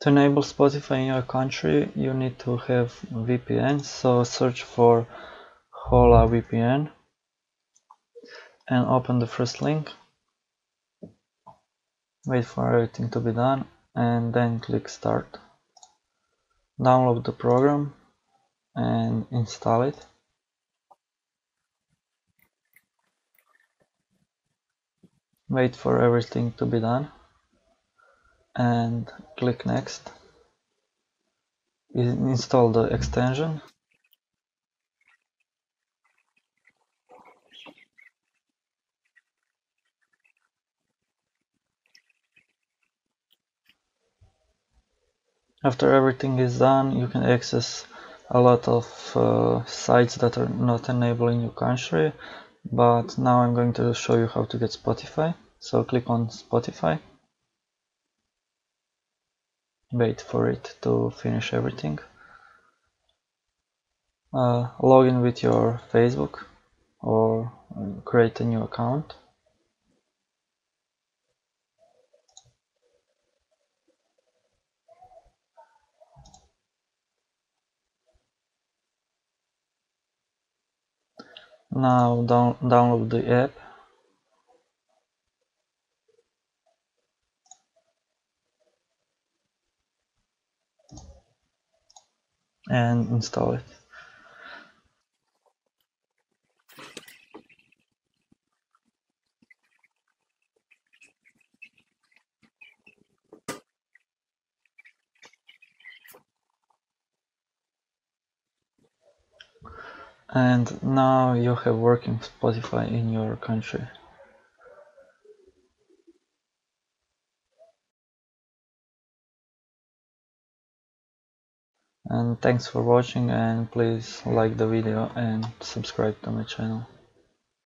To enable Spotify in your country, you need to have VPN, so search for Hola VPN and open the first link. Wait for everything to be done and then click start. Download the program and install it. Wait for everything to be done and click next. Install the extension. After everything is done you can access a lot of uh, sites that are not enabled in your country but now I'm going to show you how to get Spotify. So click on Spotify wait for it to finish everything. Uh, log in with your Facebook or create a new account. Now down, download the app and install it. And now you have working Spotify in your country. And thanks for watching and please like the video and subscribe to my channel